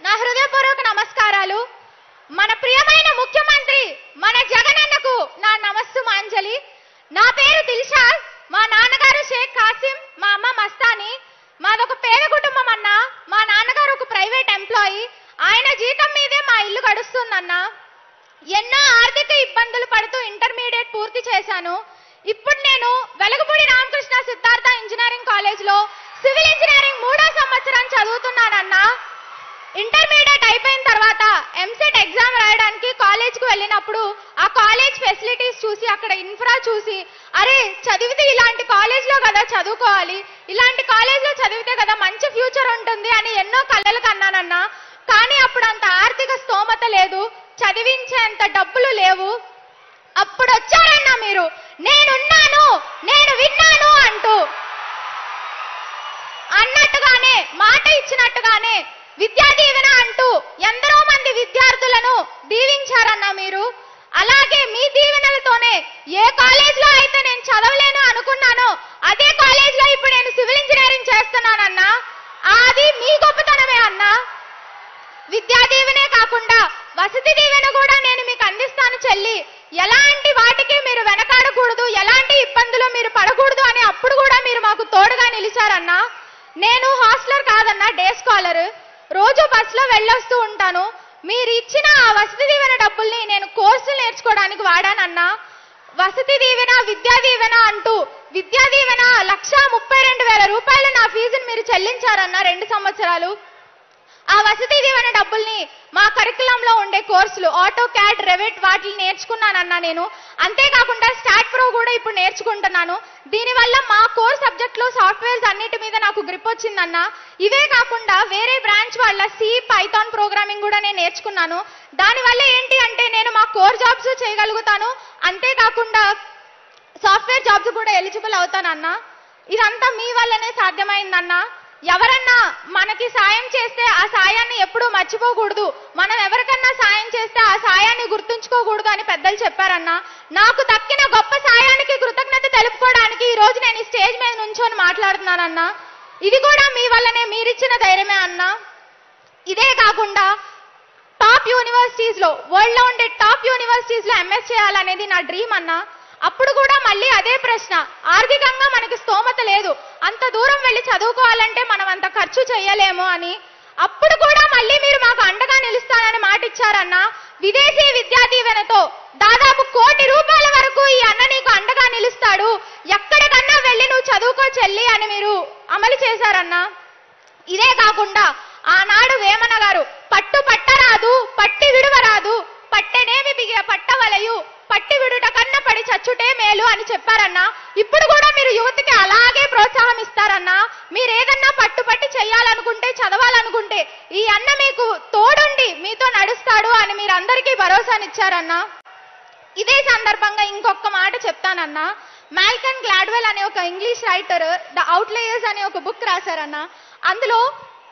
నా హృదయపూర్వక నమస్కారాలు. మన ప్రియమైన ముఖ్యమంత్రి మన జగనన్నకు నా నమస్సు మాంజలి. నా పేరు దిల్షాద్ మా నాన్నగారు షేక్ కాసిం మా అమ్మ మస్తాని. మాదొక పేద కుటుంబం అన్నా. మా నాన్నగారు ఒక ప్రైవేట్ ఎంప్లాయీ. ఆయన జీతం మీదే మా ఇల్లు గడుస్తుందన్నా. ఎన్నో ఆర్థిక ఇబ్బందులు పడుతూ ఇంటర్మీడియట్ పూర్తి చేశాను. ఇప్పుడు నేను వెలగపూడి రామకృష్ణ సిద్ధార్థ ఇంజనీరింగ్ కాలేజ్లో సివిల్ ఇంజనీరింగ్ ఇంటర్మీడియట్ అయిపోయిన తర్వాత ఎంసెట్ ఎగ్జామ్ రాయడానికి కాలేజ్కి వెళ్ళినప్పుడు ఆ కాలేజ్ ఫెసిలిటీస్ చూసి అక్కడ ఇన్ఫ్రా చూసి అరే చదివితే ఇలాంటి కాలేజ్లో కదా చదువుకోవాలి ఇలాంటి కాలేజ్లో చదివితే కదా మంచి ఫ్యూచర్ ఉంటుంది అని ఎన్నో కళ్ళలు కన్నానన్నా. కానీ అప్పుడు అంత ఆర్థిక స్తోమత లేదు చదివించేంత డబ్బులు లేవు. అప్పుడు వచ్చారన్నా మీరు నేనున్నాను నేను విన్నాను అంటూ. అన్నట్టుగానే మాట ఇచ్చినట్టుగానే విద్యా దీవెన అంటూ ఎందరో మంది విద్యార్థులను దీవించారన్నా మీరు. అలాగే మీ దీవెనలతోనే ఏ కాలేజ్లో అయితే నేను చదవలేను అనుకున్నానో అదే కాలేజ్లో ఇప్పుడు నేను సివిల్ ఇంజనీరింగ్ చేస్తున్నానన్నా అది మీ గొప్పతనమే అన్నా. విద్యా దీవెనే కాకుండా వసతి దీవెన కూడా నేను మీకు అందిస్తాను చెల్లి. ఎలాంటి వాటికి మీరు వెనకాడకూడదు ఎలాంటి ఇబ్బందులు మీరు పడకూడదు అని అప్పుడు కూడా మీరు మాకు తోడుగా నిలిచారన్నా. నేను హాస్టలర్ కాదన్నా డే స్కాలర్. రోజు బస్సులో వెళ్ళొస్తూ ఉంటాను. మీరు ఇచ్చిన ఆ వసతి దీవెన డబ్బుల్ని నేను కోర్సులు నేర్చుకోవడానికి వాడానన్నా వసతి దీవెన విద్యా దీవెన అంటూ విద్యా దీవెన లక్ష ముప్పై రెండు వేల రూపాయలు నా ఫీజుని మీరు చెల్లించారన్న రెండు సంవత్సరాలు. ఆ వసతి దీవెన డబ్బుల్ని మా కరికులంలో ఉండే కోర్సులు ఆటో క్యాడ్ రెవెట్ వాటిని నేర్చుకున్నానన్నా నేను. అంతేకాకుండా స్టాట్ ప్రో కూడా ఇప్పుడు నేర్చుకుంటున్నాను. దీనివల్ల మా కోర్ సబ్జెక్ట్లో సాఫ్ట్వేర్స్ అన్నిటి మీద నాకు గ్రిప్ వచ్చిందన్నా. ఇవే కాకుండా వేరే బ్రాంచ్ వాళ్ళ సి పైథాన్ ప్రోగ్రామింగ్ కూడా నేను నేర్చుకున్నాను. దానివల్ల ఏంటి అంటే నేను మా కోర్ జాబ్స్ చేయగలుగుతాను. అంతేకాకుండా సాఫ్ట్వేర్ జాబ్స్ కూడా ఎలిజిబుల్ అవుతానన్నా. ఇదంతా మీ వల్లనే సాధ్యమైందన్నా. ఎవరన్నా మనకి సాయం చేస్తే ఆ సాయాన్ని ఎప్పుడూ మర్చిపోకూడదు. మనం ఎవరికన్నా సాయం చేస్తే ఆ సాయాన్ని గుర్తుంచుకోకూడదు అని పెద్దలు చెప్పారన్నా. నాకు దక్కిన గొప్ప సాయానికి కృతజ్ఞత తెలుపుకోవడానికి ఈ రోజు నేను ఈ స్టేజ్ మీద నుంచొని మాట్లాడుతున్నానన్నా. ఇది కూడా మీ వల్లనే మీరిచ్చిన ధైర్యమే అన్నా. ఇదే కాకుండా టాప్ యూనివర్సిటీస్లో వరల్డ్లో ఉండే టాప్ యూనివర్సిటీస్లో ఎంఎస్ చేయాలనేది నా డ్రీమ్ అన్నా. అప్పుడు కూడా మళ్ళీ అదే ప్రశ్న. ఆర్థికంగా మనకి స్తోమత లేదు. అంత దూరం వెళ్ళి చదువుకోవాలంటే మనం అంత ఖర్చు చేయలేము అని. అప్పుడు కూడా మళ్ళీ మీరు మాకు అండగా నిలుస్తానని మాట ఇచ్చారన్న విదేశీ విద్యా దీవెనతో దాదాపు కోటి రూపాయల వరకు ఈ అన్న నీకు అండగా నిలుస్తాడు. ఎక్కడికన్నా వెళ్ళి నువ్వు చదువుకో చెల్లి అని మీరు అమలు చేశారన్నా. ఇదే కాకుండా ఆనాడు వేమన గారు పట్టు పట్టరాదు పట్టి విడువరాదు పట్టెనేమి బిగిన పట్టవలయు పట్టి విడుట కన్న పడి చచ్చుటే మేలు అని చెప్పారన్నా. ఇప్పుడు కూడా మీరు యువతకి అలాగే ప్రోత్సాహం ఇస్తారన్నా మీరు ఏదన్నా పట్టుపట్టి చెయ్యాలనుకుంటే చదవాలనుకుంటే ఈ అన్న మీకు తోడుండి మీతో నడుస్తాడు అని మీరు అందరికీ భరోసానిచ్చారన్నా. ఇదే సందర్భంగా ఇంకొక మాట చెప్తానన్నా. మాల్కన్ గ్లాడ్వెల్ అనే ఒక ఇంగ్లీష్ రైటర్ ద అవుట్లేయర్స్ అనే ఒక బుక్ రాశారన్నా. అందులో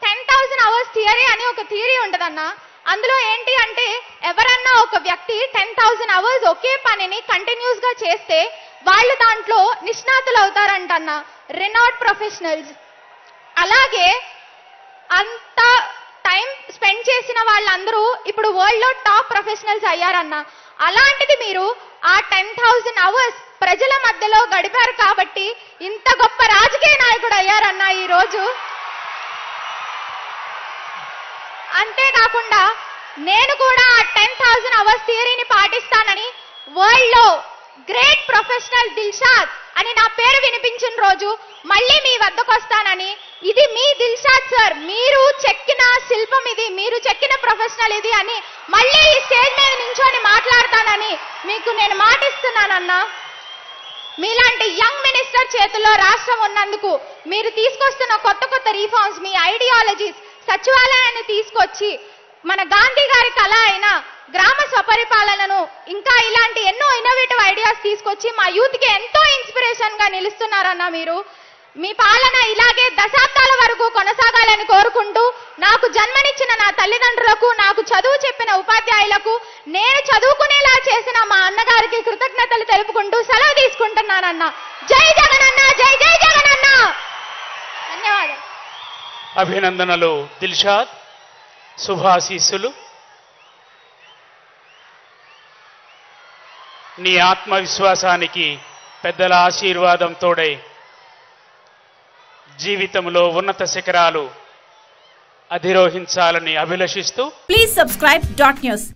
టెన్ థౌజండ్ అవర్స్ థియరీ అని ఒక థియరీ ఉండదన్నా అందులో ఏంటి అంటే ఎవరన్నా ఒక వ్యక్తి టెన్ థౌజండ్ అవర్స్ ఒకే పనిని కంటిన్యూస్గా చేస్తే వాళ్ళు దాంట్లో నిష్ణాతులు అవుతారంటన్న రెనాట్ ప్రొఫెషనల్స్ అలాగే అంత టైం స్పెండ్ చేసిన వాళ్ళందరూ ఇప్పుడు వరల్డ్లో టాప్ ప్రొఫెషనల్స్ అయ్యారన్న. అలాంటిది మీరు ఆ టెన్ థౌజండ్ అవర్స్ ప్రజల మధ్యలో గడిపారు కాబట్టి ఇంత గొప్ప రాజకీయ నాయకుడు అయ్యారన్న ఈ రోజు అంతేకాకుండా నేను కూడా ఆ టెన్ థౌసండ్ అవర్స్ థియరీని పాటిస్తానని వరల్డ్లో గ్రేట్ ప్రొఫెషనల్ దిల్షాద్ అని నా పేరు వినిపించిన రోజు మళ్ళీ మీ వద్దకు వస్తానని ఇది మీ దిల్షాద్ సార్ మీరు చెక్కిన శిల్పం ఇది మీరు చెక్కిన ప్రొఫెషనల్ ఇది అని మళ్ళీ ఈ స్టేజ్ మీద నించొని మాట్లాడతానని మీకు నేను మాటిస్తున్నానన్నా. మీలాంటి యంగ్ మినిస్టర్ చేతుల్లో రాష్ట్రం ఉన్నందుకు మీరు తీసుకొస్తున్న కొత్త కొత్త రీఫార్మ్స్ మీ ఐడియాలజీస్ సచివాలయాన్ని తీసుకొచ్చి మన గాంధీ గారి కళ అయిన గ్రామ స్వపరిపాలనను ఇంకా ఇలాంటి ఎన్నో ఇన్నోవేటివ్ ఐడియాస్ తీసుకొచ్చి మా యూత్కి ఎంతో ఇన్స్పిరేషన్గా నిలుస్తున్నారన్న మీరు మీ పాలన ఇలాగే దశాబ్దాల వరకు కొనసాగాలని కోరుకుంటూ నాకు జన్మనిచ్చిన నా తల్లిదండ్రులకు నాకు చదువు చెప్పిన ఉపాధ్యాయులకు నేను చదువుకునేలా చేసిన మా అన్నగారికి కృతజ్ఞతలు తెలుపుకుంటూ సెలవు తీసుకుంటున్నానన్న. జై జగనన్న జై జై జగనన్న! ధన్యవాదాలు. అభినందనలు దిల్షాద్ శుభాశీస్సులు నీ ఆత్మవిశ్వాసానికి పెద్దల ఆశీర్వాదం తోడై జీవితంలో ఉన్నత శిఖరాలు అధిరోహించాలని అభిలషిస్తూ ప్లీజ్ సబ్స్క్రైబ్ డాట్ న్యూస్